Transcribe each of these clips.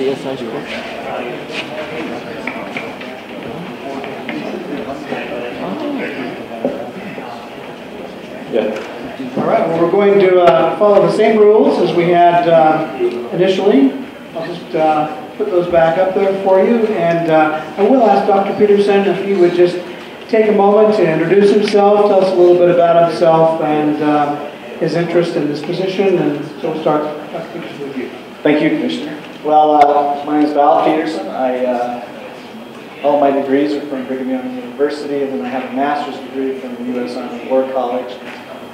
CSI school? Yeah. All right, well, we're going to uh, follow the same rules as we had uh, initially. I'll just uh, put those back up there for you. And uh, I will ask Dr. Peterson if he would just take a moment to introduce himself, tell us a little bit about himself and uh, his interest in this position. And so we'll start, Dr. Peterson, with you. Thank you, Commissioner. Well, uh, my name is Val Peterson. I, uh, all my degrees are from Brigham Young University, and then I have a master's degree from the U.S. Army War College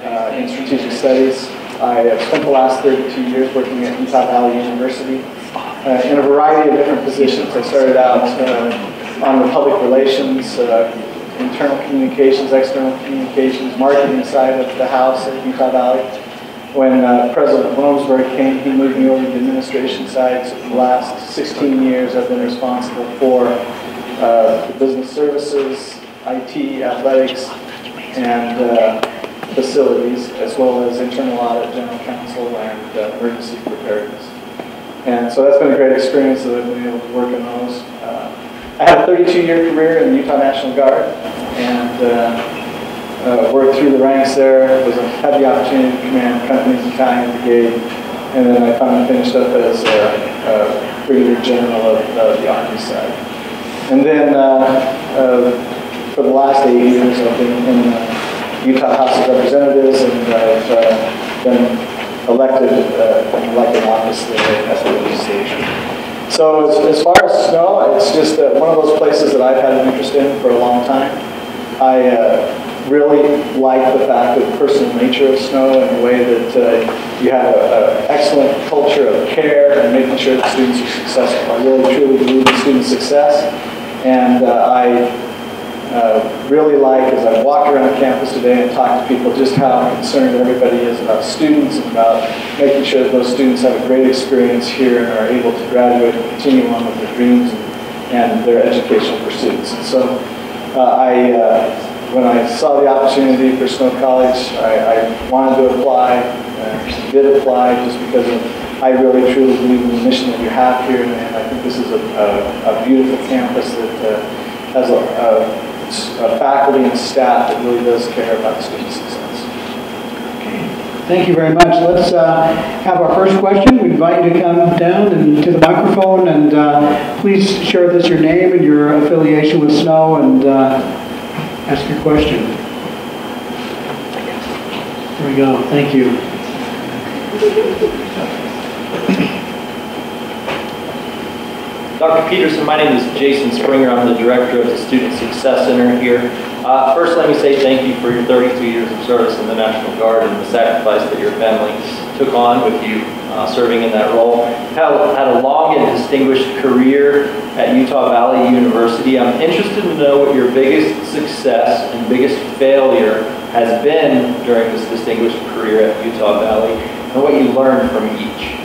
uh, in Strategic Studies. I have spent the last 32 years working at Utah Valley University uh, in a variety of different positions. I started out uh, on the public relations, uh, internal communications, external communications, marketing side of the house at Utah Valley. When uh, President Williamsburg came, he moved me over to the administration side. So for the last 16 years, I've been responsible for uh, business services, IT, athletics, and uh, facilities, as well as internal audit, general counsel, and uh, emergency preparedness. And so that's been a great experience that I've been able to work in those. Uh, I had a 32-year career in the Utah National Guard, and uh, uh, worked through the ranks there, was had the opportunity to command company's battalion brigade, and then I finally finished up as a, a brigadier general of uh, the Army side. And then uh, uh, for the last eight years, I've been in the Utah House of Representatives, and I've uh, been elected uh, elected office there at the legislature. So as, as far as snow, it's just uh, one of those places that I've had an interest in for a long time. I uh, really like the fact of the personal nature of snow and the way that uh, you have an excellent culture of care and making sure that students are successful. I really truly believe in student success. And uh, I uh, really like, as I walk around campus today and talk to people, just how concerned everybody is about students and about making sure that those students have a great experience here and are able to graduate and continue on with their dreams and, and their educational pursuits. And so uh, I, uh, when I saw the opportunity for Snow College, I, I wanted to apply, uh, did apply just because of, I really truly believe in the mission that you have here, and, and I think this is a, a, a beautiful campus that uh, has a, a, a faculty and staff that really does care about student success. Thank you very much. Let's uh, have our first question. We invite you to come down and to the microphone and uh, please share with us your name and your affiliation with Snow and uh, ask your question. There we go. Thank you. Dr. Peterson, my name is Jason Springer. I'm the director of the Student Success Center here. Uh, first, let me say thank you for your 32 years of service in the National Guard and the sacrifice that your family took on with you uh, serving in that role. Had, had a long and distinguished career at Utah Valley University. I'm interested to know what your biggest success and biggest failure has been during this distinguished career at Utah Valley and what you learned from each.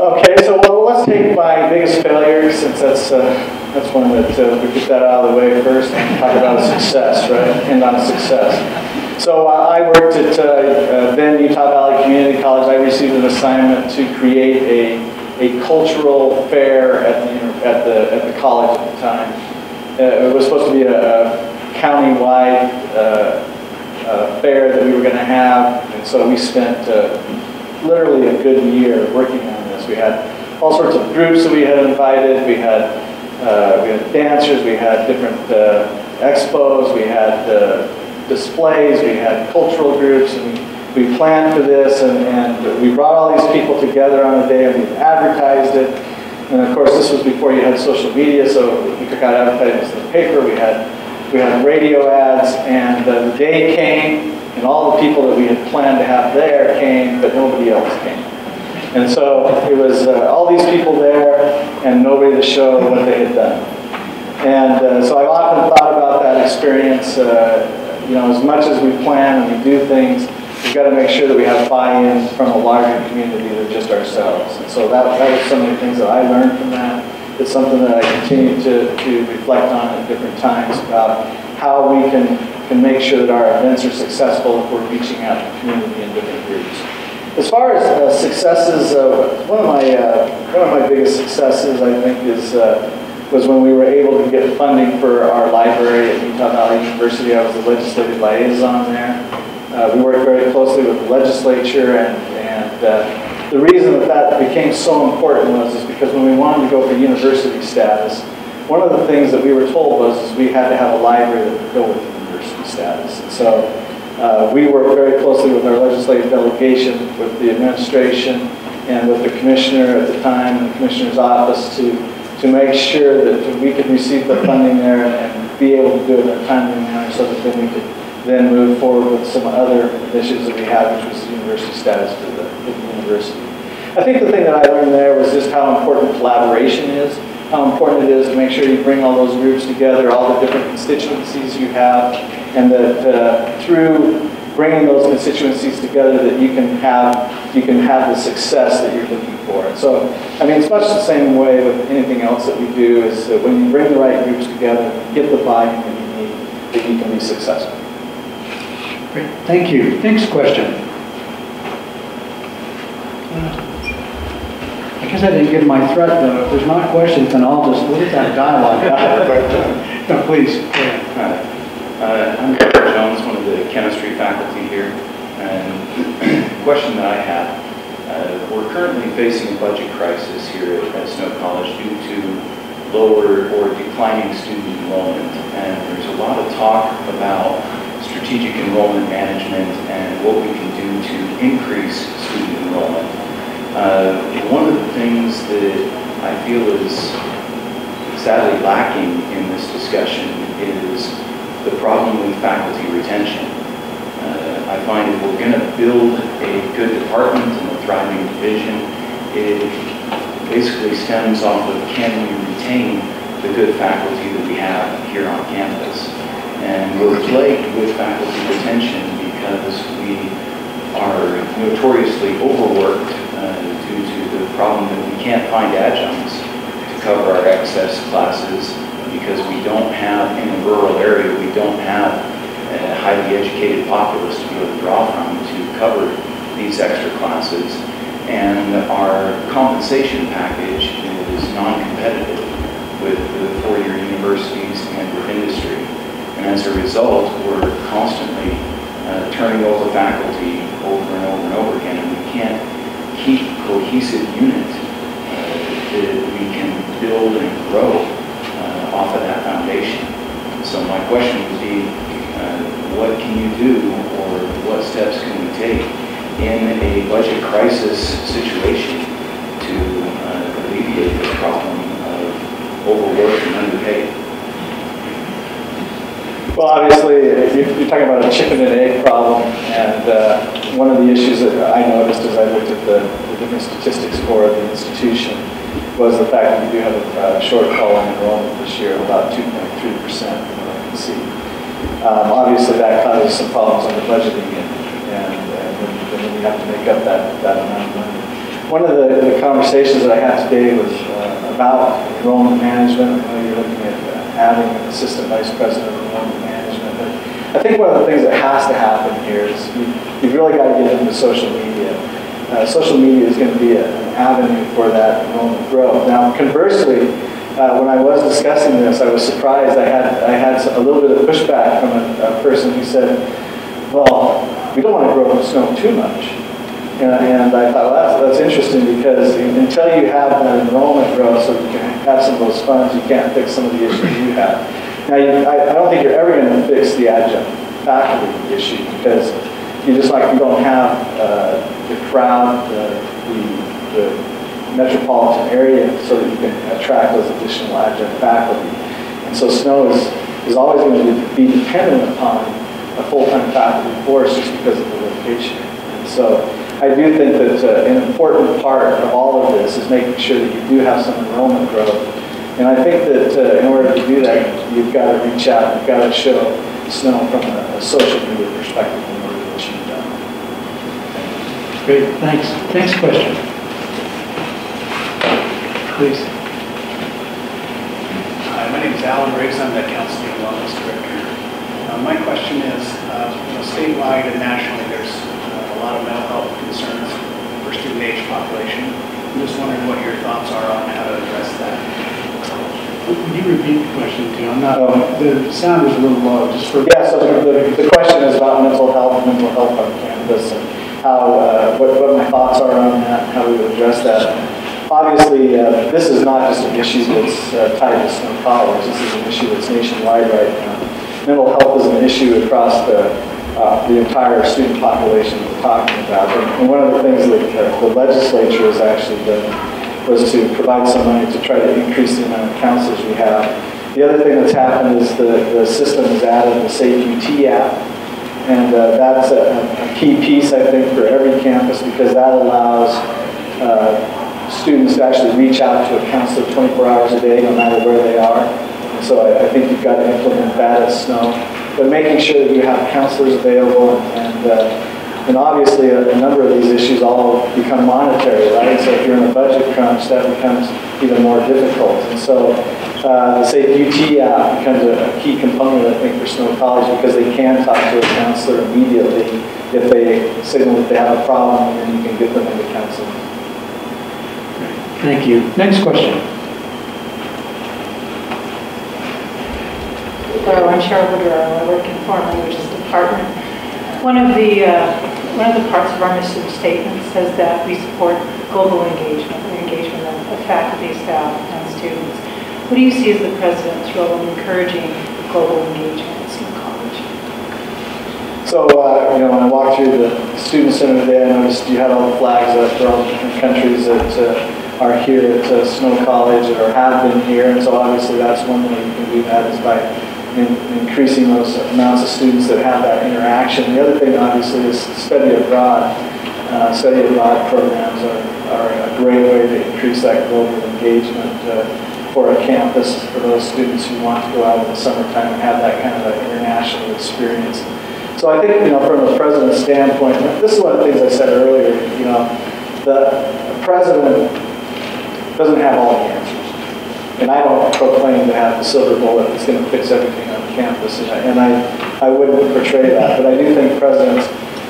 Okay, so well, let's take my biggest failure since that's uh, that's one that uh, we get that out of the way first and talk about success, right? And on success. So uh, I worked at uh, uh, then Utah Valley Community College. I received an assignment to create a a cultural fair at the at the at the college at the time. Uh, it was supposed to be a, a county-wide fair that we were going to have, and so we spent literally a good year working on this. We had all sorts of groups that we had invited. We had uh, we had dancers. We had different uh, expos. We had uh, displays. We had cultural groups, and we, planned for this. And, and we brought all these people together on a day, and we advertised it. And of course, this was before you had social media, so we took out advertisements in the paper. We had we had radio ads, and uh, the day came, and all the people that we had planned to have there came, but nobody else came. And so it was uh, all these people there and nobody to show what they had done. And uh, so I've often thought about that experience. Uh, you know, as much as we plan and we do things, we've got to make sure that we have buy-in from a larger community than just ourselves. And so that, that was some of the things that I learned from that. It's something that I continue to, to reflect on at different times about how we can, can make sure that our events are successful if we're reaching out to the community in different groups. As far as uh, successes, uh, one of my uh, one of my biggest successes, I think, is uh, was when we were able to get funding for our library at Utah Valley University. I was the legislative liaison there. Uh, we worked very closely with the legislature, and and uh, the reason that that became so important was is because when we wanted to go for university status, one of the things that we were told was we had to have a library that would go with university status. And so uh, we work very closely with our legislative delegation, with the administration, and with the commissioner at the time, and the commissioner's office to, to make sure that we could receive the funding there and be able to do it in a timely manner so that then we could then move forward with some other initiatives that we had, which was the university status for the, for the university. I think the thing that I learned there was just how important collaboration is, how important it is to make sure you bring all those groups together, all the different constituencies you have, and that uh, through bringing those constituencies together that you can have you can have the success that you're looking for. And so, I mean, it's much the same way with anything else that we do is that when you bring the right groups together, get the buy-in that you need, that you can be successful. Great, thank you. Next question. I guess I didn't give my threat, though. If there's not questions, then I'll just, look at that dialogue. No, please, go ahead. Uh, I'm Dr. Jones, one of the chemistry faculty here, and the question that I have, uh, we're currently facing a budget crisis here at Snow College due to lower or declining student enrollment, and there's a lot of talk about strategic enrollment management and what we can do to increase student enrollment. Uh, One of the things that I feel is sadly lacking in this discussion is the problem with faculty retention. Uh, I find if we're going to build a good department and a thriving division, it basically stems off of can we retain the good faculty that we have here on campus. And we're plagued with faculty retention because we are notoriously overworked uh, due to the problem that we can't find adjuncts to cover our excess classes because we don't have, in a rural area, we don't have a highly educated populace to be able to draw from to cover these extra classes. And our compensation package is non-competitive with the four-year universities and with industry. And as a result, we're constantly uh, turning over faculty over and over and over again, and we can't keep cohesive units. uh, we can build and grow uh, off of that foundation. So my question would be, uh, what can you do or what steps can we take in a budget crisis situation to uh, alleviate this problem of overwork and underpaid? Well, obviously, you're talking about a chicken and egg problem, and uh, one of the issues that I noticed as I looked at the the different statistics for the institution was the fact that we do have a uh, shortfall in enrollment this year of about 2.3% from what I can see. Um, Obviously, that causes some problems on the budgeting end, and and then we have to make up that that amount of money. One of the the conversations that I had today was uh, about enrollment management. I know you're looking at uh, adding an assistant vice president of enrollment management. But I think one of the things that has to happen here is you- you've really got to get into social media. Uh, Social media is going to be a- an avenue for that enrollment growth. Now conversely, uh, when I was discussing this, I was surprised. I had, I had a little bit of pushback from a a person who said, well, we don't want to grow from snow too much. And and I thought, well, that's, that's interesting because until you have that enrollment growth, so you can have some of those funds, you can't fix some of the issues you have. Now, you, I, I don't think you're ever going to fix the adjunct faculty issue because you just like, you don't have uh, the crowd, the, the, the metropolitan area so that you can attract those additional adjunct faculty. And so snow is, is always going to be dependent upon a full-time faculty force just because of the location. And so I do think that uh, an important part of all of this is making sure that you do have some enrollment growth. And I think that uh, in order to do that, you've got to reach out, you've got to show snow from a, a social media perspective in order to achieve that. Great, thanks. Next question. Please. Hi, my name is Alan Briggs. I'm the Counseling and Wellness Director. Uh, My question is, uh, you know, statewide and nationally, there's uh, a lot of mental health concerns for student age population. I'm just wondering what your thoughts are on how to address that. Would you repeat the question too? I'm not, Um, the sound was a little low, just for. Yeah, so the, the question is about mental health, mental health on campus, and how, uh, what, what my thoughts are on that, how we would address that. Obviously, uh, this is not just an issue that's uh, tied to Snow College, this is an issue that's nationwide right now. Mental health is an issue across the, uh, the entire student population we're talking about. And and one of the things that uh, the legislature has actually done was to provide some money to try to increase the amount of counselors we have. The other thing that's happened is the, the system has added the Safe UT app, and uh, that's a, a key piece, I think, for every campus because that allows uh, students to actually reach out to a counselor 24 hours a day, no matter where they are. And so I, I think you've got to implement that at Snow. But making sure that you have counselors available and, uh, and obviously a, a number of these issues all become monetary, right? So if you're in a budget crunch, that becomes even more difficult. And so uh, the Safe UT app becomes a, a key component, I think, for Snow College because they can talk to a counselor immediately if they signal that they have a problem and you can get them into counseling. Thank you. Next question. Hello, I'm Cheryl Woodrow. I work in foreign languages department. One of the, uh, one of the parts of our mission statement says that we support global engagement, the engagement of of faculty, staff, and students. What do you see as the president's role in encouraging global engagement at Snow College? So, uh, you know, when I walked through the student center today, I noticed you had all the flags up for all the different countries that uh, are here at uh, Snow College or have been here. And so obviously that's one way you can do that is by in- increasing those amounts of students that have that interaction. The other thing obviously is study abroad. Uh, study abroad programs are, are a great way to increase that global engagement uh, for a campus, for those students who want to go out in the summertime and have that kind of an international experience. So I think, you know, from a president's standpoint, this is one of the things I said earlier, you know, the president doesn't have all the answers. And I don't proclaim to have the silver bullet that's going to fix everything on campus, and I, and I, I wouldn't portray that. But I do think presidents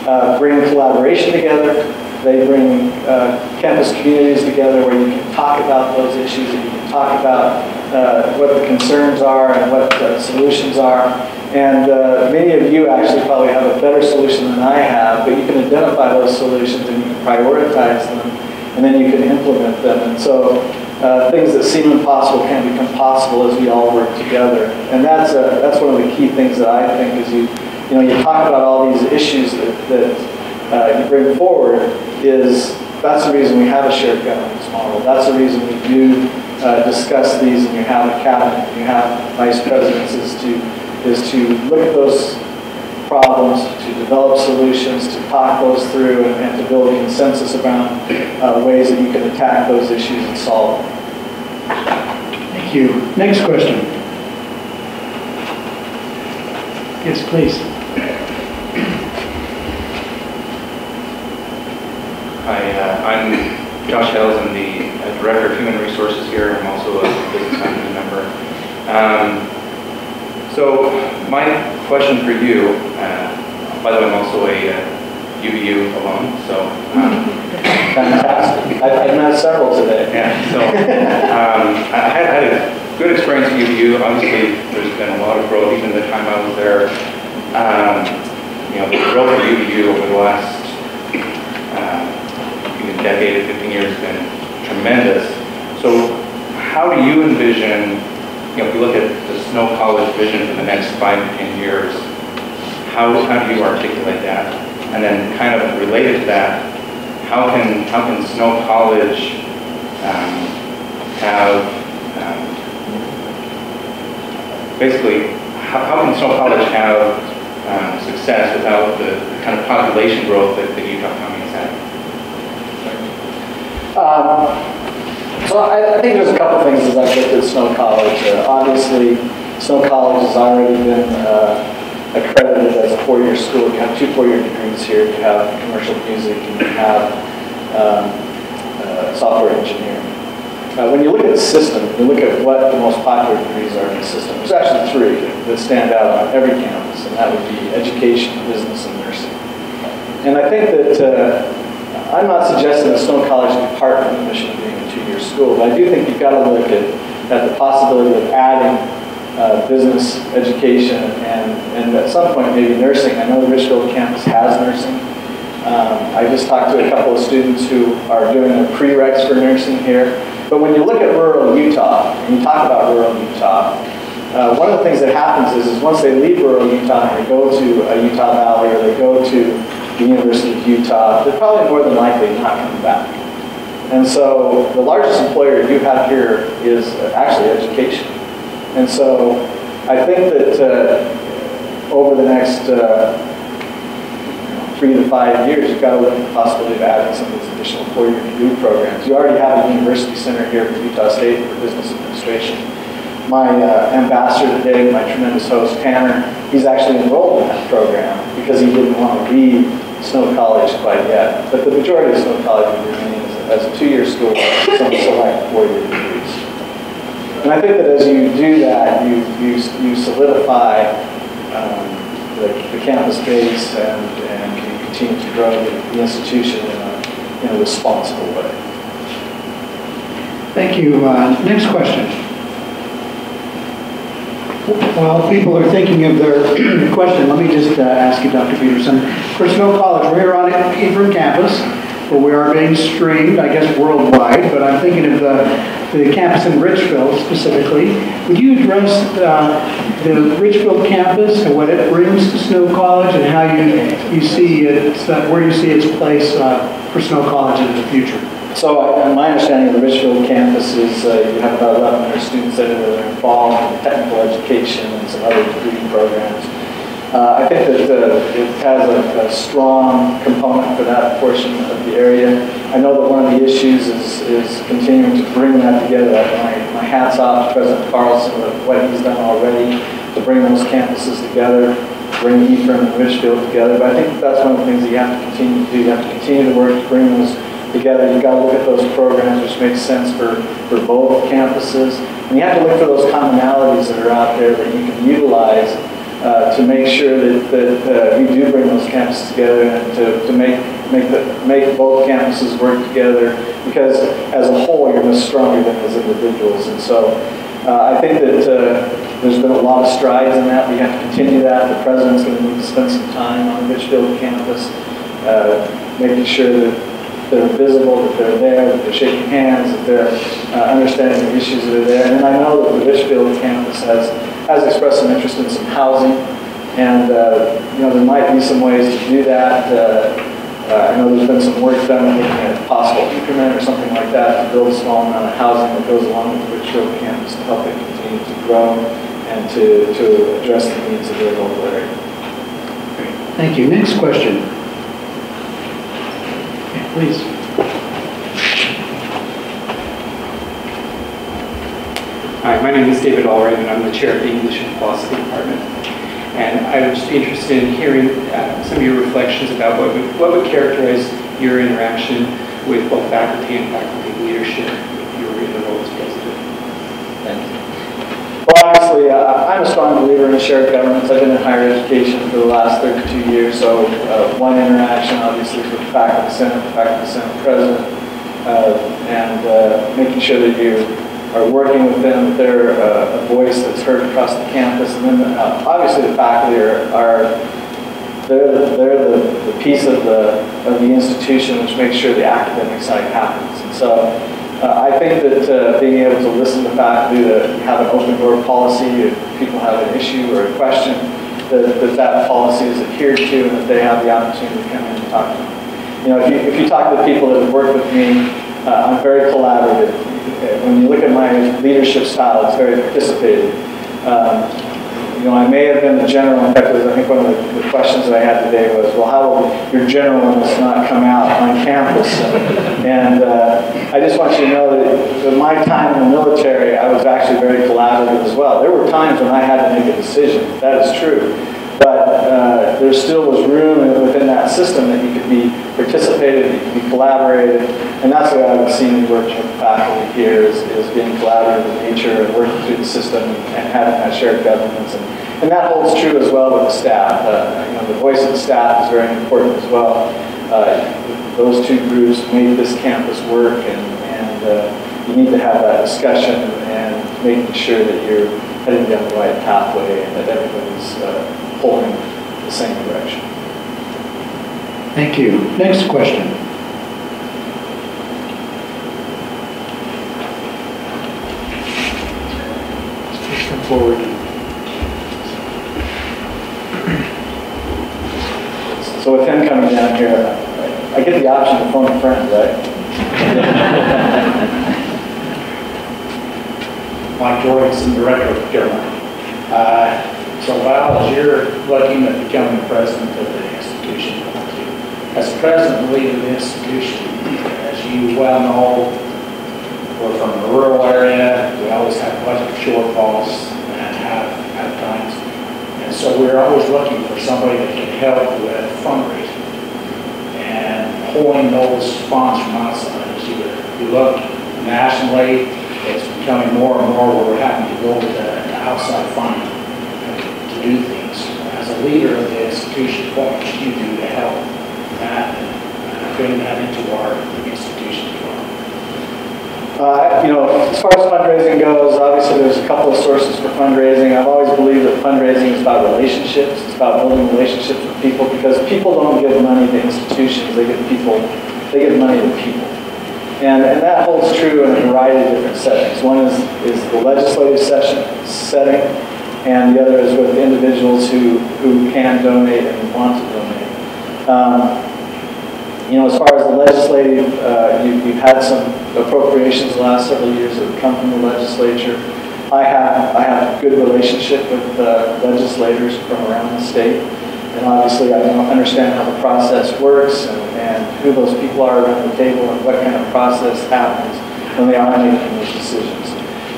uh, bring collaboration together. They bring uh, campus communities together where you can talk about those issues and you can talk about uh, what the concerns are and what the solutions are. And uh, many of you actually probably have a better solution than I have, but you can identify those solutions and you can prioritize them, and then you can implement them. And so uh, things that seem impossible can become possible as we all work together. And that's, uh, that's one of the key things that I think is you, you know, you talk about all these issues that, that uh, you bring forward is that's the reason we have a shared governance model. That's the reason we do uh, discuss these and you have a cabinet, and you have vice presidents is to, is to look at those problems, to develop solutions, to talk those through and, and to build a consensus around uh, ways that you can attack those issues and solve them. Thank you. Next question. Yes, please. Hi, uh, I'm Josh Hells, I'm the uh, Director of Human Resources here. I'm also a business management member. Um, So my question for you, uh, by the way, I'm also a uh, UVU alum, so um, Fantastic. I've, I've met several today. Yeah, so um, I had, I had a good experience at UVU. Obviously, there's been a lot of growth even the time I was there. Um, you know, the growth at UVU over the last uh, even decade, 15 years has been tremendous. So how do you envision, you know, if you look at the Snow College vision for the next five to 10 years, how, how do you articulate that? And then kind of related to that, how can, how can Snow College um, have, um, basically, how, how can Snow College have um, success without the kind of population growth that, that Utah County has had? Um, so I, I think there's a couple things as I've looked at Snow College. Uh, obviously, Snow College has already been uh, accredited as a four-year school. You have two four-year degrees here. You have commercial music and you have um, uh, software engineering. Uh, when you look at the system, you look at what the most popular degrees are in the system. There's actually three that stand out on every campus, and that would be education, business, and nursing. And I think that uh, I'm not suggesting that Snow College depart from the mission of being a two-year school, but I do think you've got to look at, at the possibility of adding uh, business education and, and at some point maybe nursing. I know the Richfield campus has nursing. Um, I just talked to a couple of students who are doing a prereqs for nursing here. But when you look at rural Utah, and you talk about rural Utah, uh, one of the things that happens is, is once they leave rural Utah and they go to uh, Utah Valley or they go to the University of Utah, they're probably more than likely not coming back. And so the largest employer you have here is uh, actually education. And so I think that uh, over the next uh, three to five years, you've got to look at the possibility of adding some of these additional four-year degree programs. You already have a university center here at Utah State for business administration. My uh, ambassador today, my tremendous host, Tanner, he's actually enrolled in that program because he didn't want to leave Snow College quite yet. But the majority of Snow College as, as a two-year school, some select four-year degrees. And I think that as you do that, you, you, you solidify um, the, the campus base and, and you continue to grow the, the institution in a, in a responsible way. Thank you. Uh, Next question. While people are thinking of their question, let me just uh, ask you, Dr. Peterson. For Snow College, we're on Ephraim campus, but we are being streamed, I guess, worldwide, but I'm thinking of the, the campus in Richfield specifically. Would you address uh, the Richfield campus and what it brings to Snow College and how you, you see it, uh, where you see its place uh, for Snow College in the future? So uh, my understanding of the Richfield campus is uh, you have about 1,100 students that are involved in technical education and some other degree programs. Uh, I think that uh, it has a, a, strong component for that portion of the area. I know that one of the issues is, is continuing to bring that together. My, my hat's off to President Carlson with what he's done already to bring those campuses together, bring Ephraim and Richfield together. But I think that's one of the things that you have to continue to do. You have to continue to work to bring those together. You've got to look at those programs which make sense for, for both campuses. And you have to look for those commonalities that are out there that you can utilize uh, to make sure that, that uh, we do bring those campuses together and to, to make, make, the, make both campuses work together because as a whole you're much stronger than as individuals. And so uh, I think that uh, there's been a lot of strides in that. We have to continue that. The president's going to need to spend some time on the Richfield campus, uh, making sure that they're visible, that they're there, that they're shaking hands, that they're uh, understanding the issues that are there. And I know that the Richfield campus has, has expressed some interest in some housing. And, uh, you know, there might be some ways to do that. Uh, uh I know there's been some work done looking at possible increment or something like that to build a small amount of housing that goes along with the Richfield campus to help it continue to grow and to, to address the needs of the local area. Thank you. Next question. Please. Hi, my name is David Allred, and I'm the chair of the English and Philosophy Department. And I would just be interested in hearing uh, some of your reflections about what would, what would characterize your interaction with both faculty and faculty leadership if you were in the role as president. Thank you. Well, obviously, uh, I'm a strong believer in shared governance. I've been in higher education for the last 32 years, so uh, one interaction, obviously, with the faculty senate, the faculty senate president, uh, and uh, making sure that you are working with them, that they're uh, a voice that's heard across the campus. And then, uh, obviously, the faculty are, are they're, the, they're the, the piece of the, of the institution which makes sure the academic side happens. And so uh, I think that uh, being able to listen to faculty, to have an open door policy, if people have an issue or a question, that that, that policy is adhered to and that they have the opportunity to come in and talk to them. You know, if you, if you talk to the people that have worked with me, uh, I'm very collaborative. When you look at my leadership style, it's very participative. Um, you know, I may have been the general. In fact, I think one of the, the, questions that I had today was, well, how will your generalness not come out on campus? And, uh, I just want you to know that in my time in the military, I was actually very collaborative as well. There were times when I had to make a decision. That is true. But uh, there still was room within that system that you could be participated, you could be collaborated, and that's what I was seeing working with faculty here is, is being collaborative in nature and working through the system and having that shared governance. And, and that holds true as well with the staff. Uh, you know, the voice of the staff is very important as well. uh, those two groups made this campus work, and, and uh, you need to have that discussion and making sure that you're heading down the right pathway and that everybody's uh, pulling the same direction. Thank you. Next question. Please come forward. So with him coming down here, I I get the option to phone a friend, right? Mike Jorgensen, Director of Procurement. Uh, So as you're looking at becoming president of the institution, as president leader of the institution, as you well know, we're from a rural area, we always have budget shortfalls and have at times. And so we're always looking for somebody that can help with fundraising and pulling those funds from outside. As you, you look nationally, it's becoming more and more where we're having to go to the outside funding to do things. As leader of the institution, what can you do to help that and bring that into our institution as well? Uh, You know, as far as fundraising goes, obviously there's a couple of sources for fundraising. I've always believed that fundraising is about relationships. It's about building relationships with people because people don't give money to institutions. They give people, they give money to people. And, and that holds true in a variety of different settings. One is, is the legislative session setting, and the other is with individuals who, who can donate and want to donate. Um, you know, as far as the legislative, uh, you, you've had some appropriations the last several years that have come from the legislature. I have, I have a good relationship with uh, legislators from around the state. And obviously, I understand how the process works and, and who those people are around the table and what kind of process happens when they are making those decisions.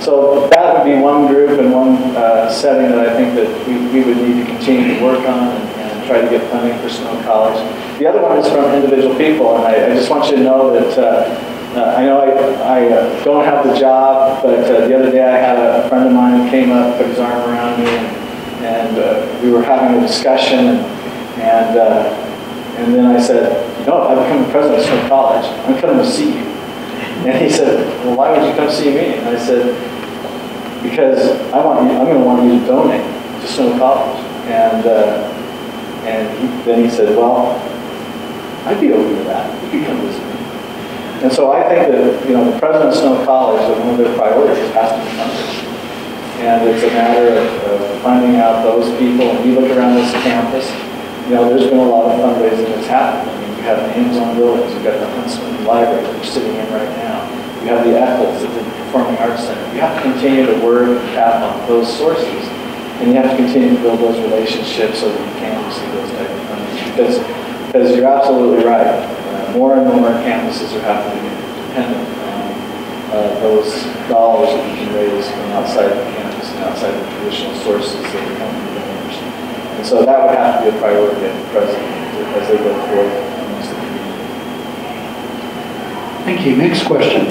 So that would be one group and one uh, setting that I think that we, we would need to continue to work on and, and try to get funding for Snow College. The other one is from individual people, and I, I just want you to know that uh, uh, I know I, I uh, don't have the job, but uh, the other day I had a friend of mine who came up, put his arm around me, and, and we were having a discussion, and and, and then I said, you know, if I become the president of Snow College, I'm coming to see you. And he said, well, why would you come see me? And I said, because I want you, I'm going to want you to donate to Snow College. And uh, and he, then he said, well, I'd be open to that. You could come visit me. And so I think that, you know, the president of Snow College, one of their priorities has to be fundraising. And it's a matter of, of finding out those people. And you look around this campus, you know, there's been a lot of fundraising that's happened. I mean, you have the Amazon buildings, you've got the Huntsman Library that we're sitting in right now. You have the Eccles, the Performing Arts Center. You have to continue to work tap on those sources. And you have to continue to build those relationships so that you can receive those type of funding. Because, because you're absolutely right. Uh, more and more campuses are having to be dependent on uh, those dollars that you can raise from outside the campus and outside the traditional sources that are coming from donors. And so that would have to be a priority at the president as they go forward the. Thank you. Next question.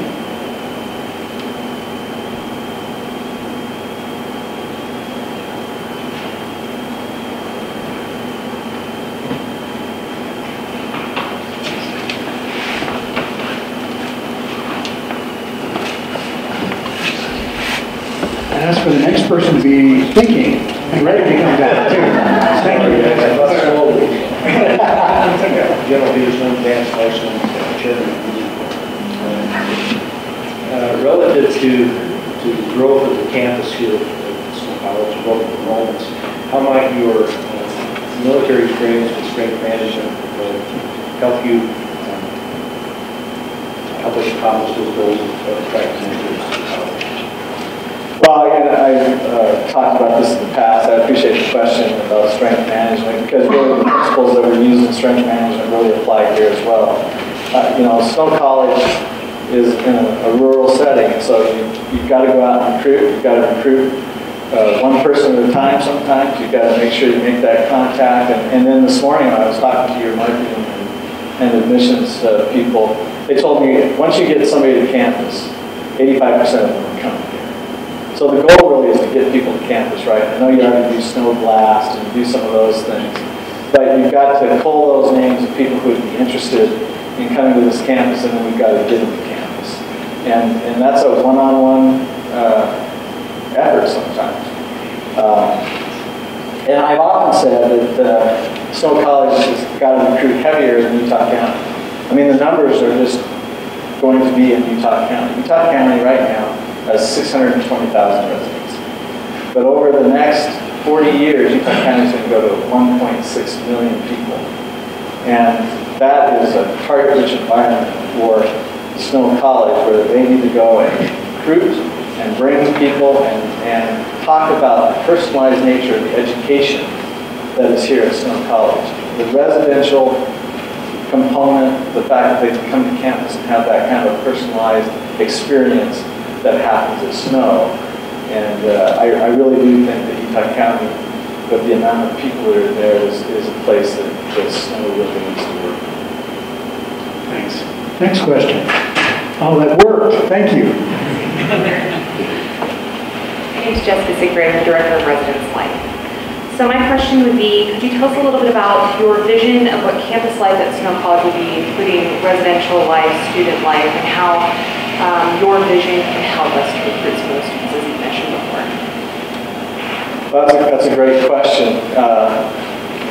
And ask for the next person to be thinking and ready to come down too. Thank you. General Peterson, Dan Slayson, Chairman. Relative to, to the growth of the campus here at Snow College, growth of enrollments, how might your uh, military experience with strength management uh, help you um, help us accomplish those goals of attracting college? Well, again, I uh, talked about this in the past. I appreciate the question about strength management because really the principles that we're using in strength management really apply here as well. Uh, you know, Snow College is in a, a rural setting, so you, you've got to go out and recruit. You've got to recruit uh, one person at a time sometimes. You've got to make sure you make that contact. And, and then this morning when I was talking to your marketing and, and admissions uh, people, they told me once you get somebody to campus, 85% of them are coming here. So the goal really is to get people to campus, right? I know you already do snow blast and do some of those things, But you've got to cull those names of people who would be interested in coming to this campus, and then we've got to get them to campus. And, and that's a one-on-one uh, effort sometimes. Um, and I've often said that uh, Snow College has got to recruit heavier than Utah County. I mean, the numbers are just going to be in Utah County. Utah County right now has 620,000 residents. But over the next 40 years, Utah County is going to go to 1.6 million people. And that is a target-rich environment for Snow College where they need to go and recruit and bring people and, and talk about the personalized nature of the education that is here at Snow College. The residential component, the fact that they come to campus and have that kind of personalized experience that happens at Snow. And uh, I, I really do think that Utah County, with the amount of people that are there, is, is a place that, that Snow really needs to work. Thanks. Next question. Oh, that worked. Thank you. My name is Jessica Sigrid, I'm the Director of Residence Life. So my question would be, could you tell us a little bit about your vision of what campus life at Snow College will be, including residential life, student life, and how um, your vision can help us to recruit some of those students, as you mentioned before? That's a, that's a great question. Uh,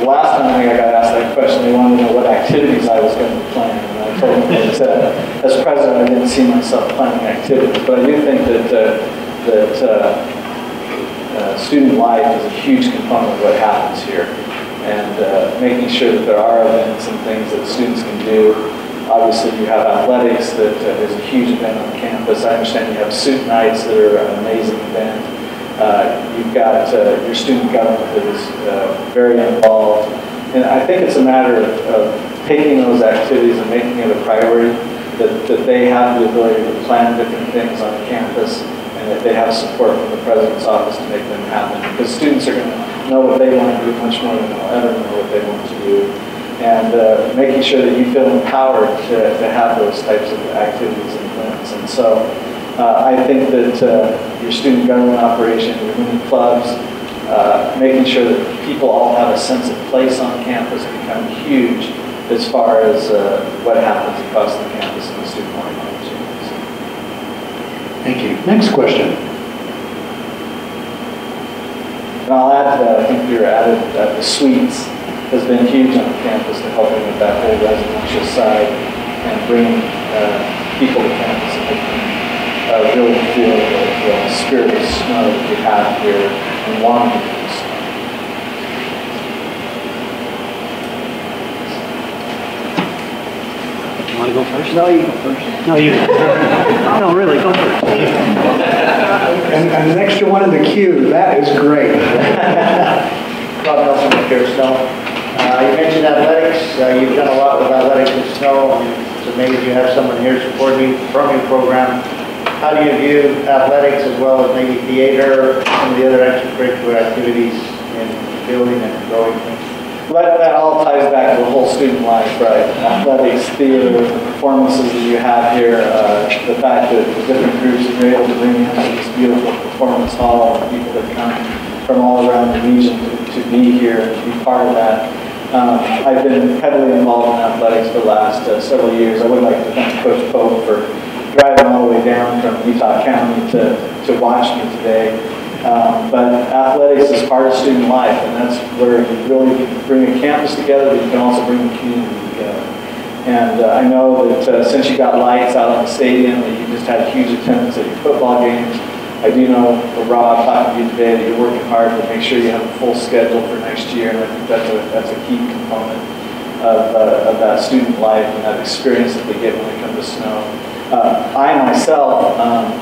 last time I think I got asked that question, they wanted to know what activities I was going to be planning. And I told them that uh, as president, I didn't see myself planning activities. But I do think that, uh, that uh, uh, student life is a huge component of what happens here. And uh, making sure that there are events and things that students can do. Obviously, you have athletics that uh, is a huge event on campus. I understand you have suit nights that are an amazing event. Uh, you've got uh, your student government that is uh, very involved. And I think it's a matter of, of taking those activities and making it a priority, that, that they have the ability to plan different things on campus and that they have support from the president's office to make them happen. Because students are going to know what they want to do much more than they'll ever know what they want to do. And uh, making sure that you feel empowered to, to have those types of activities and events. And so uh, I think that uh, your student government operation, your clubs, uh, making sure that people all have a sense of place on campus become huge as far as uh, what happens across the campus and the student life opportunities. Thank you. Next question. And I'll add, uh, I think your added that the suites has been huge on campus to helping with that whole residential side and bringing uh, people to campus and making them uh, really feel the, the spirit of snow that we have here and wanting to do snow. You want to go first? No, you go first. No, you. No, really, go first. And, and the extra one in the queue, that is great. Bob Nelson with Pierce Snow. Uh, you mentioned athletics, uh, you've done a lot with athletics with snow, and it's amazing you have someone here supporting you from your program. How do you view athletics as well as maybe theater, some of the other extracurricular activities in building and growing things? That, that all ties back to the whole student life, right? Athletics, theater, the performances that you have here, uh, the fact that the different groups you're able to bring into this beautiful performance hall, and people that come from all around the region to, to be here and to be part of that. Um, I've been heavily involved in athletics for the last uh, several years. I would like to thank Coach Pope for driving all the way down from Utah County to, to watch me today. Um, but athletics is part of student life, and that's where you really bring a campus together, but you can also bring the community together. And uh, I know that uh, since you got lights out on the stadium, that you just had huge attendance at your football games. I do know, uh, Rob, talking to you today, that you're working hard to make sure you have a full schedule for next year, and I think that's a, that's a key component of, uh, of that student life and that experience that they get when they come to Snow. Uh, I myself, um,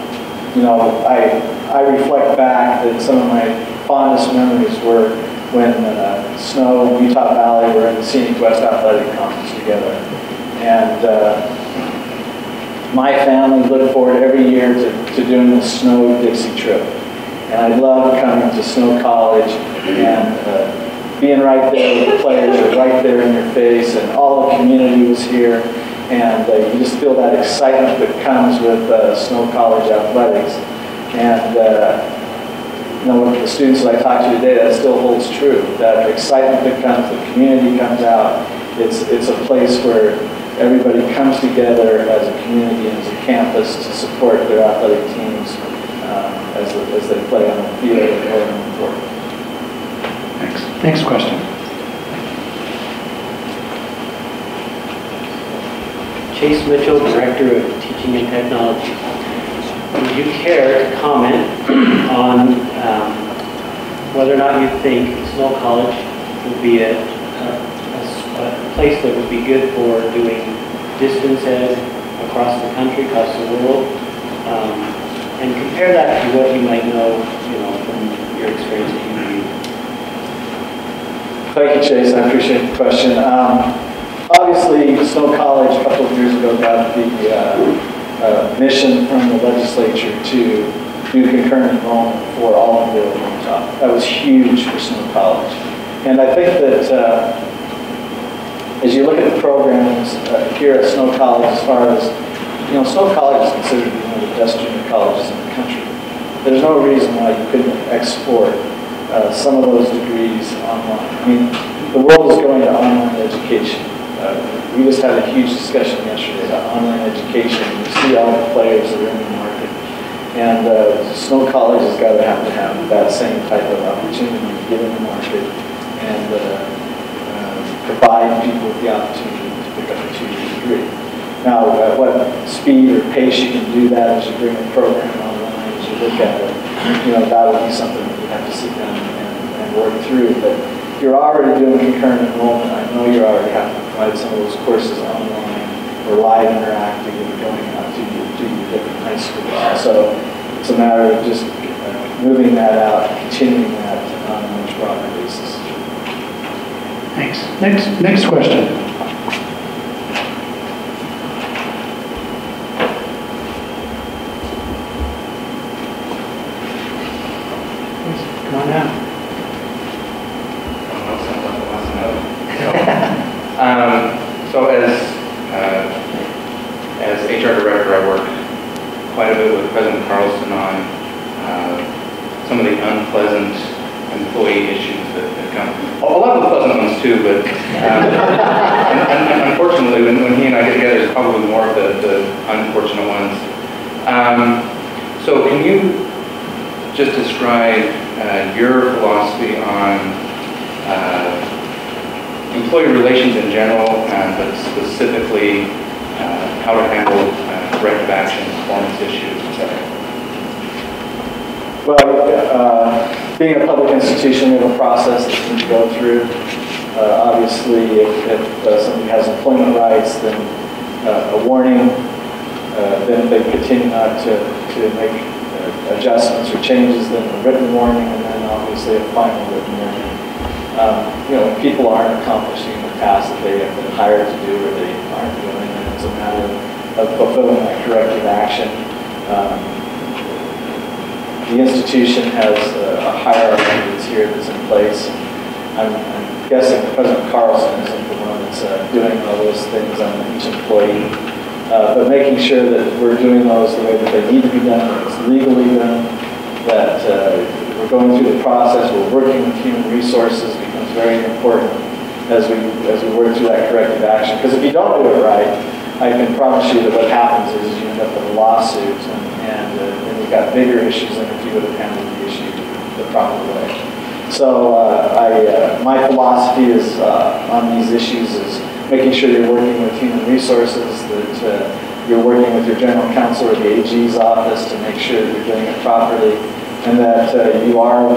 you know, I, I reflect back that some of my fondest memories were when uh, Snow and Utah Valley were in the Scenic West Athletic Conference together. And uh, my family looked forward every year to, to doing the Snow Dixie trip. And I loved coming to Snow College and uh, being right there with the players, right there in your face, and all the community was here. And uh, you just feel that excitement that comes with uh, Snow College athletics. And uh, you know, with the students that I talked to today, that still holds true. That excitement that comes, the community comes out. It's, it's a place where everybody comes together as a community and as a campus to support their athletic teams um, as, as they play on the field or on the court. Thanks. Next question. Chase Mitchell, Director of Teaching and Technology. Would you care to comment on um, whether or not you think Snow College would be a place that would be good for doing distance ed across the country, across the world? Um, And compare that to what you might know, you know, from your experience at UVU. Thank you, Chase. I appreciate the question. Um, Obviously, Snow College a couple of years ago got the uh, uh, mission from the legislature to do concurrent enrollment for all of the top. That was huge for Snow College. And I think that uh, as you look at the programs uh, here at Snow College, as far as, you know, Snow College is considered one of the best junior colleges in the country. There's no reason why you couldn't export uh, some of those degrees online. I mean, the world is going to online education. Uh, We just had a huge discussion yesterday about online education. You see all the players that are in the market. And uh, Snow College has got to have to have that same type of opportunity to get in the market and uh, uh, provide people with the opportunity to pick up a two-year degree. Now, at what speed or pace you can do that as you bring a program online, as you look at it, you know, that would be something that we have to sit down and, and work through. But you're already doing concurrent enrollment. I know you're already having to provide some of those courses online or live interactive and going out to your, to your different high schools. So it's a matter of just uh, moving that out, continuing that on a much broader basis. Thanks. Next, next question. Please, Come on down. Um, So as, uh, as HR director, I work quite a bit with President Carlston on uh, some of the unpleasant employee issues that that come. A lot of the pleasant ones too, but um, un- un- unfortunately, when when he and I get together, it's probably more of the the unfortunate ones. Um, So can you just describe uh, your philosophy on uh, employee relations in general, uh, but specifically uh, how to handle uh, corrective action, performance issues, et cetera. Well, uh, being a public institution, we have a process that we need to go through. Uh, Obviously, if if, uh, somebody has employment rights, then uh, a warning, uh, then if they continue not to, to make uh, adjustments or changes, then a written warning, and then obviously a final written warning. Um, You know, when people aren't accomplishing the tasks that they have been hired to do or they aren't doing, then it's a matter of fulfilling that corrective action. Um, the institution has a a hierarchy that's here that's in place. I'm I'm guessing President Carlston isn't the one that's uh, doing all those things on each employee, Uh, but making sure that we're doing those the way that they need to be done, that it's legally done, that uh, we're going through the process, we're working with human resources becomes very important as we, as we work through that corrective action. Because if you don't do it right, I can promise you that what happens is you end up with a lawsuit and, and uh, then you've got bigger issues than if you would have handled the issue the proper way. So uh, I, uh, my philosophy is uh, on these issues is making sure you're working with human resources, that uh, you're working with your general counsel or the AG's office to make sure that you're doing it properly, and that uh, you are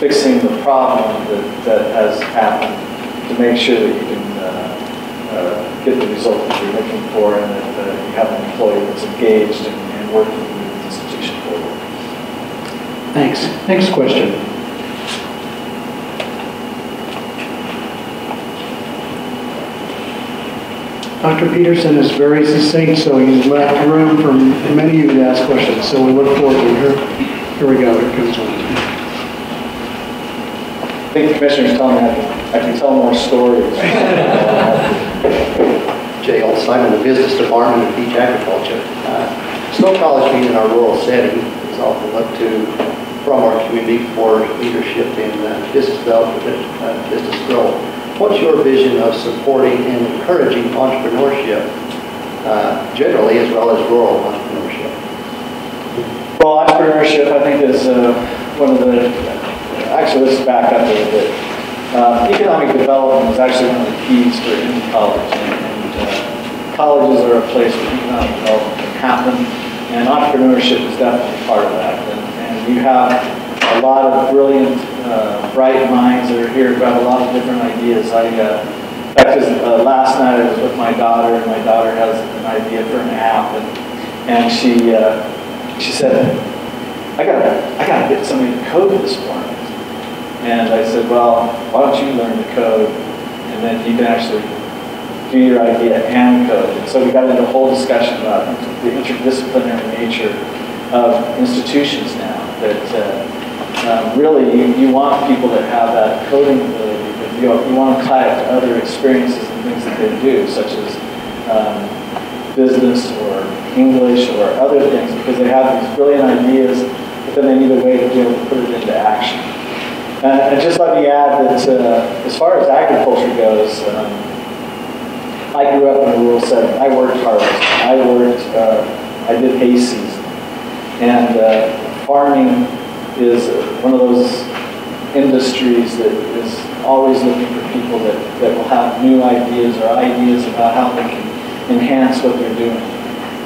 fixing the problem that, that has happened to make sure that you can uh, get the result that you're looking for and that uh, you have an employee that's engaged and, and working to move the institution forward. Thanks. Next question. Dr. Peterson is very succinct, so he's left room for many of you to ask questions, so we look forward to it. Here, here we go, here comes one. I think the commissioners tell me I can, I can tell more stories. Jay Olstein in the Business Department of Beach Agriculture. Uh, Snow College being in our rural setting is often looked to from our community for leadership in uh, business development, uh, business growth. What's your vision of supporting and encouraging entrepreneurship uh, generally as well as rural entrepreneurship? Well, entrepreneurship, I think, is uh, one of the, actually, let's back up a little bit. Uh, economic development is actually one of the keys for any college. And, and uh, colleges are a place where economic development can happen, and entrepreneurship is definitely part of that. And, and you have a lot of brilliant, uh, bright minds that are here who have a lot of different ideas. I, uh, in fact, uh, last night I was with my daughter, and my daughter has an idea for an app, and, and she, uh, she said, I gotta, I gotta get somebody to code this for me. And I said, well, why don't you learn to code, and then you can actually do your idea and code. So we got into a whole discussion about the interdisciplinary nature of institutions now, that uh, um, really you, you want people that have that coding ability, but you, you want to tie it to other experiences and things that they do, such as um, business or English or other things, because they have these brilliant ideas, but then they need a way to be able to put it into action. And, just let me add that uh, as far as agriculture goes, um, I grew up in a rural setting. I worked harvest. I worked, uh, I did hay season. And uh, farming is one of those industries that is always looking for people that, that will have new ideas or ideas about how they can enhance what they're doing.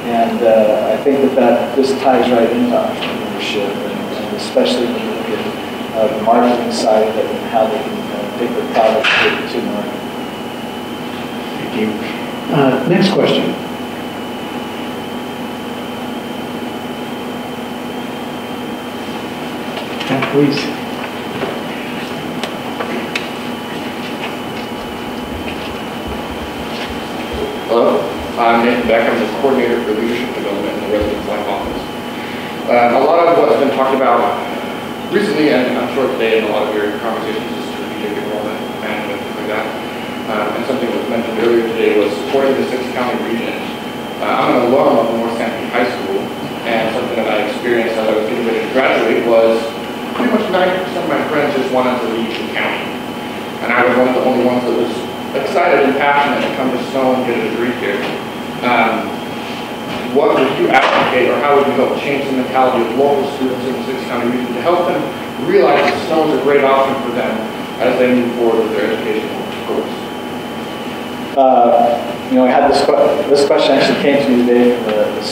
And uh, I think that, that this ties right into entrepreneurship, and, especially when you look at uh, the marketing side of it and how they can uh, take their product to, to market. You. Uh, next question. Yeah, please. Hello, I'm Nathan Beck. I'm the coordinator for leadership development in the residence life office. Um, a lot of what's been talked about recently, and I'm sure today in a lot of your conversations, is strategic enrollment management, things like that. Um, and something that was mentioned earlier today was supporting the six county region. Uh, I'm an alum of North Sanpete High School, and something that I experienced as I was getting ready to graduate was pretty much 90% of my friends just wanted to leave the county. And I was one of the only ones that was excited and passionate to come to Snow and get a degree here. Um, what would you advocate or how would you help change the mentality of local students in the six county region to help them realize that Snow is a great option for them as they move forward with their educational goals? Uh, you know, I had this, que- this question actually came to me today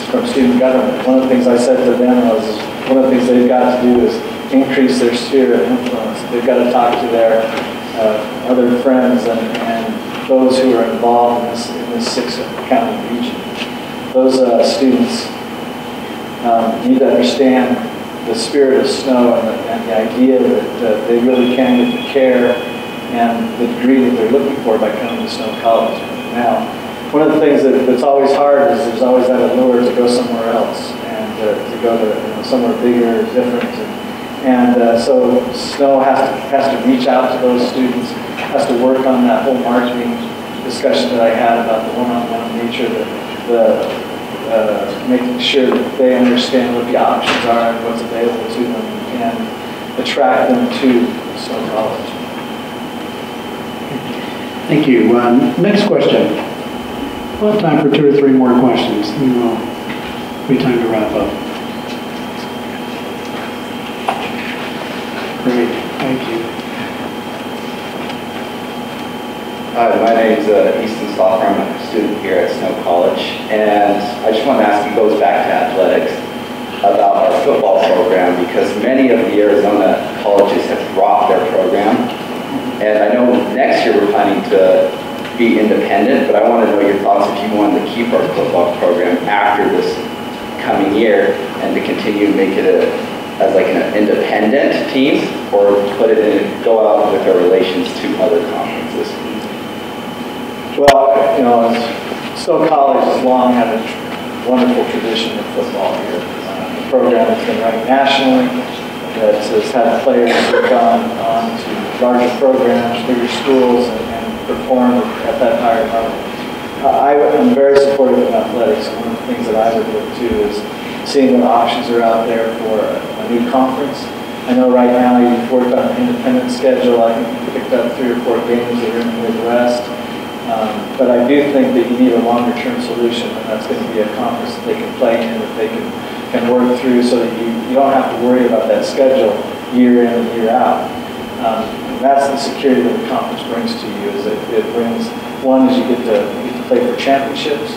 from, student government. One of the things I said to them was, one of the things they've got to do is increase their sphere of influence. They've got to talk to their uh, other friends and, and those who are involved in this, in this six county region. Those uh, students um, need to understand the spirit of snow and the, and the idea that, that they really can get the care and the degree that they're looking for by Snow College. Now, one of the things that, that's always hard is there's always that allure to go somewhere else and uh, to go to you know, somewhere bigger, different. And, and uh, so Snow has to, has to reach out to those students, has to work on that whole marketing discussion that I had about the one-on-one nature, the, the uh, making sure that they understand what the options are and what's available to them and attract them to Snow College. Thank you. Um, next question. We'll have time for two or three more questions, and we'll be time to wrap up. Great, thank you. Hi, my name is uh, Easton. I'm a student here at Snow College. And I just want to ask, it goes back to athletics, about our football program, because many of the Arizona colleges have dropped their program. And I know next year we're planning to be independent, but I want to know your thoughts if you wanted to keep our football program after this coming year and to continue to make it a, as like an independent team, or put it in, go out with our relations to other conferences. Well, you know, Snow College has long had a wonderful tradition of football here. Uh, The program has been ranked nationally, that has had players who have gone on to larger programs, bigger schools, and and perform at that higher level. Uh, I am very supportive of athletics. One of the things that I would look to is seeing what options are out there for a new conference I know right now you've worked on an independent schedule. I think you picked up three or four games that are in the Midwest. Um, But I do think that you need a longer-term solution, and that's going to be a conference that they can play in, that they can, can work through so that you, you don't have to worry about that schedule year in and year out. Um, and That's the security that the conference brings to you, is it, it brings, one is you get to, you get to play for championships,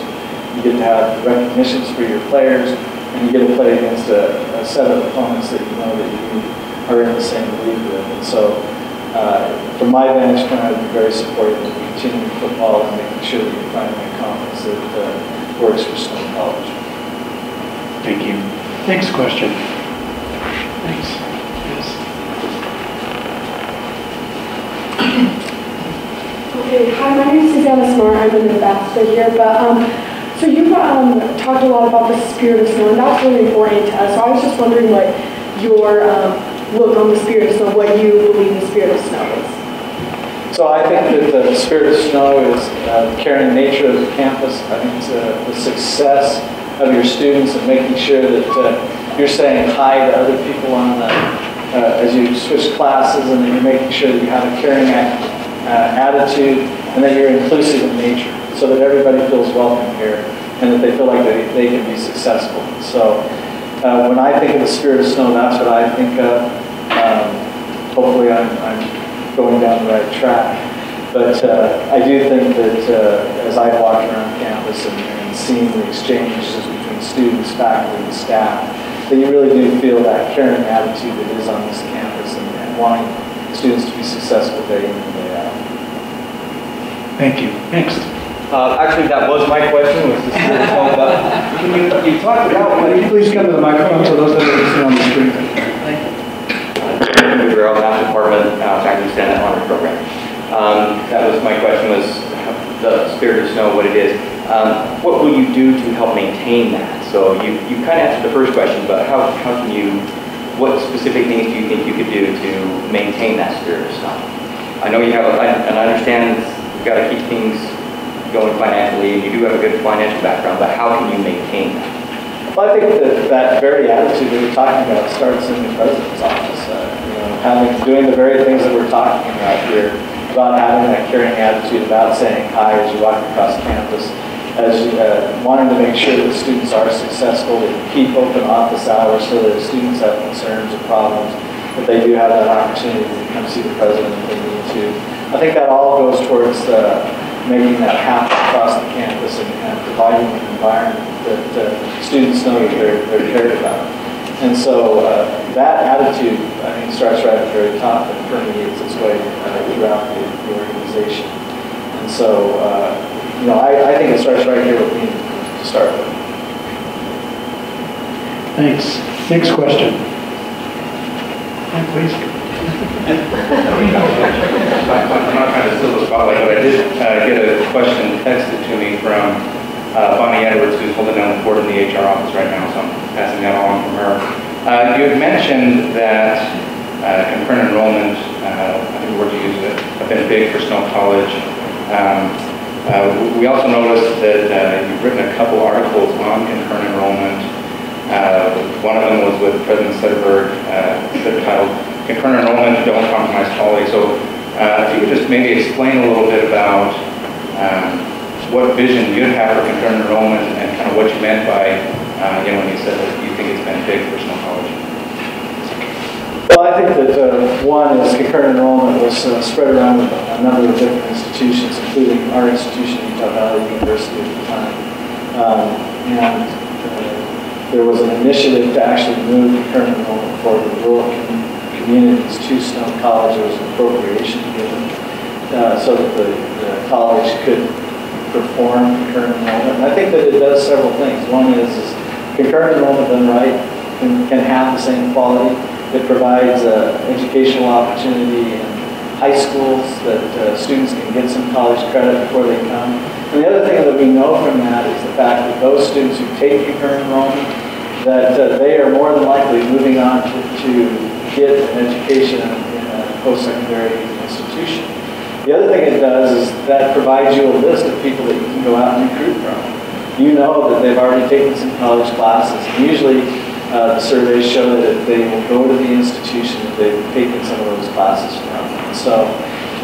you get to have recognitions for your players, and you get to play against a, a set of opponents that you know that you are in the same league with. And so, uh, from my vantage point, I'd be very supportive of continuing football and making sure that you're finding a conference that uh, works for Snow College. Thank you. Next question. Thanks. Hi, my name is Susanna Smart. I'm an ambassador here, but um, so you um, talked a lot about the spirit of snow, and that's really important to us. So I was just wondering what your um, look on the spirit of snow, what you believe the spirit of snow is. So I think that the spirit of snow is uh, the caring nature of the campus. I think it's uh, the success of your students and making sure that uh, you're saying hi to other people on the, uh, as you switch classes and that you're making sure that you have a caring act, attitude and that you're inclusive in nature so that everybody feels welcome here and that they feel like they, they can be successful. So uh, when I think of the spirit of snow, that's what I think of. Um, hopefully I'm, I'm going down the right track. But uh, I do think that uh, as I've walked around campus and, and seen the exchanges between students, faculty, and staff, that you really do feel that caring attitude that is on this campus and, and wanting students to be successful day in and day. Thank you. Next. Uh, Actually, that was my question, was the spirit of can you, you talked about Would you please come to the microphone so those that are listening on the screen? We're on that department, uh, faculty senate honor program. Um, That was, my question was the spirit of snow, what it is. Um, What will you do to help maintain that? So you, you kind of answered the first question, but how, how can you, what specific things do you think you could do to maintain that spirit of snow? I know you have, a- and I understand you've got to keep things going financially, and you do have a good financial background, but how can you maintain that? Well, I think that that very attitude that we're talking about starts in the president's office. Uh, you know, having, doing the very things that we're talking about here, about having that caring attitude, about saying hi as you walk across campus, as you, uh, wanting to make sure that students are successful, that keep open office hours so that if students have concerns or problems, that they do have that opportunity to come see the president if they need to. I think that all goes towards uh, making that happen across the campus and, and providing an environment that uh, students know that they're, they're cared about. And so uh, that attitude, I think, starts right at the very top and permeates its way uh, throughout the, the organization. And so, uh, you know, I, I think it starts right here with me to start with. Thanks. Next question. Yeah, please. I'm not trying to steal the spotlight, but I did uh, get a question texted to me from uh, Bonnie Edwards, who's holding down the fort in the HR office right now, so I'm passing that along from her. Uh, You had mentioned that uh, concurrent enrollment, uh, I think the word you used, it, have been big for Snow College. Um, uh, We also noticed that uh, you've written a couple articles on concurrent enrollment. Uh, One of them was with President Sederburg, uh, titled Concurrent Enrollment, Don't Compromise Quality. So uh, if you could just maybe explain a little bit about um, what vision you have for concurrent enrollment and kind of what you meant by, uh, you know, when you said that you think it's been big for Snow College. Well, I think that uh, one is concurrent enrollment was uh, spread around with a number of different institutions, including our institution, Utah Valley University at the time. Um, and uh, there was an initiative to actually move concurrent enrollment for the rural com- communities to Snow College. There was an appropriation given uh, so that the, the college could perform concurrent enrollment. And I think that it does several things. One is, is concurrent enrollment done right can, can have the same quality. It provides uh, educational opportunity in high schools that uh, students can get some college credit before they come. And the other thing that we know from that is the fact that those students who take concurrent enrollment, that uh, they are more than likely moving on to, to get an education in a post-secondary institution. The other thing it does is that provides you a list of people that you can go out and recruit from. You know that they've already taken some college classes. And usually, Uh, The surveys show that they will go to the institution that they've taken some of those classes from. So,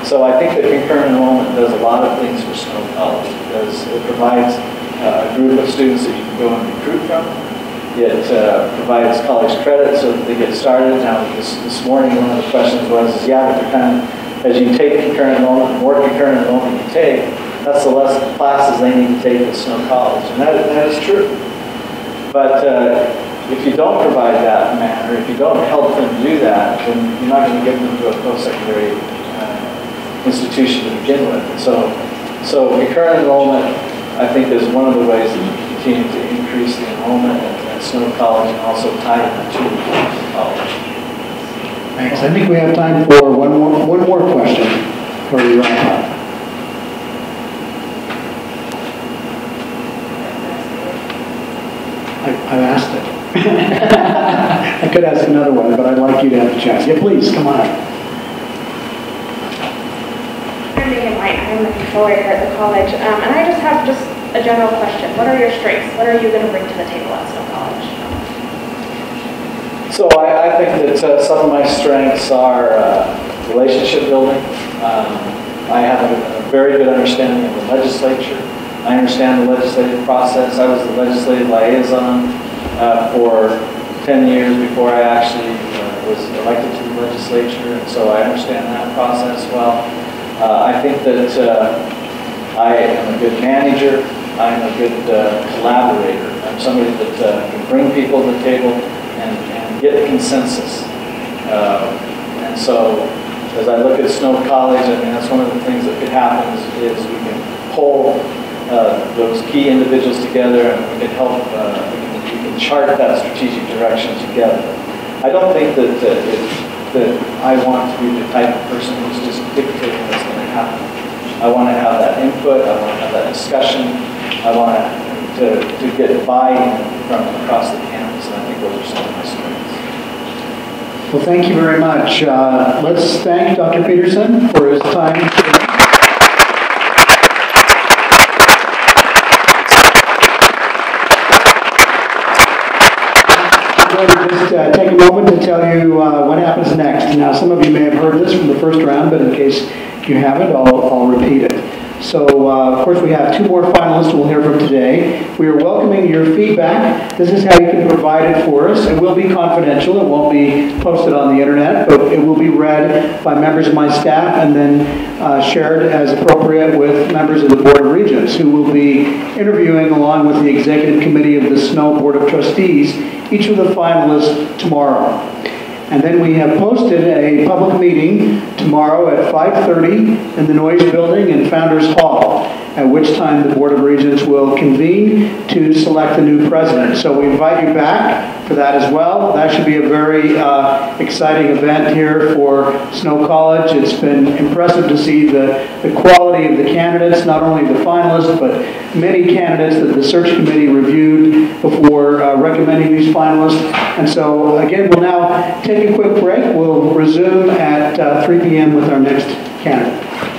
so I think that concurrent enrollment does a lot of things for Snow College. because It provides uh, a group of students that you can go and recruit from. It uh, provides college credit so that they get started. Now, this, this morning, one of the questions was, is, yeah, but kind of, as you take concurrent enrollment, the more concurrent enrollment you take, that's the less classes they need to take at Snow College. And that, that is true. But uh, if you don't provide that manner, if you don't help them do that, then you're not going to get them to a post-secondary uh, institution to begin with. So, so concurrent enrollment, I think, is one of the ways that you continue to increase the enrollment at, at Snow College and also tie them to college. Thanks. I think we have time for one more, one more question before we wrap up. I've asked it. I could ask another one, but I'd like you to have the chance. Yeah, please, come on. I'm Megan White, I'm the controller here at the college, um, and I just have just a general question. What are your strengths? What are you going to bring to the table at Snow College? So I, I think that uh, some of my strengths are uh, relationship building. Um, I have a, a very good understanding of the legislature. I understand the legislative process. I was the legislative liaison uh, for 10 years before I actually uh, was elected to the legislature, and so I understand that process well. Uh, I think that uh, I am a good manager. I'm a good uh, collaborator. I'm somebody that uh, can bring people to the table and, and get consensus. Uh, and so, as I look at Snow College, I mean, that's one of the things that could happen is, is we can pull uh, those key individuals together and we can help, uh, we, can, chart that strategic direction together. I don't think that, that, that I want to be the type of person who's just dictating what's going to happen. I want to have that input, I want to have that discussion, I want to, to get buy-in from across the campus, and I think those are some of my strengths. Well, thank you very much. Uh, let's thank Dr. Peterson for his time. Going to just uh, take a moment to tell you uh, what happens next. Now, some of you may have heard this from the first round, but in case you haven't, I'll, I'll repeat it. So, uh, of course, we have two more finalists we'll hear from today. We are welcoming your feedback. This is how you can provide it for us. It will be confidential. It won't be posted on the internet, but it will be read by members of my staff and then uh, shared as appropriate with members of the Board of Regents who will be interviewing along with the Executive Committee of the Snow Board of Trustees each of the finalists tomorrow. And then we have posted a public meeting tomorrow at 5:30 in the Noyes Building in Founders Hall, at which time the Board of Regents will convene to select the new president. So we invite you back for that as well. That should be a very uh, exciting event here for Snow College. It's been impressive to see the, the quality of the candidates, not only the finalists, but many candidates that the search committee reviewed before uh, recommending these finalists. And so, again, we'll now take a quick break. We'll resume at uh, 3 p.m. with our next candidate.